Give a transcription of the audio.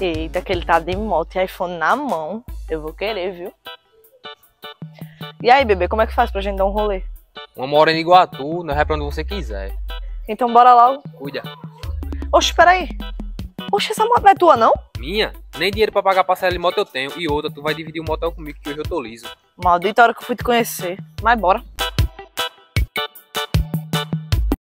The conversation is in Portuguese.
Eita, que ele tá de moto e iPhone na mão. Eu vou querer, viu? E aí, bebê, como é que faz pra gente dar um rolê? Uma morena em Iguatu, nós vai é pra onde você quiser. Então bora logo. Cuida. Oxe, peraí. Oxe, essa moto não é tua, não? Minha? Nem dinheiro pra pagar parcela de moto eu tenho. E outra, tu vai dividir o motel comigo que hoje eu tô liso. Maldita hora que eu fui te conhecer. Mas bora.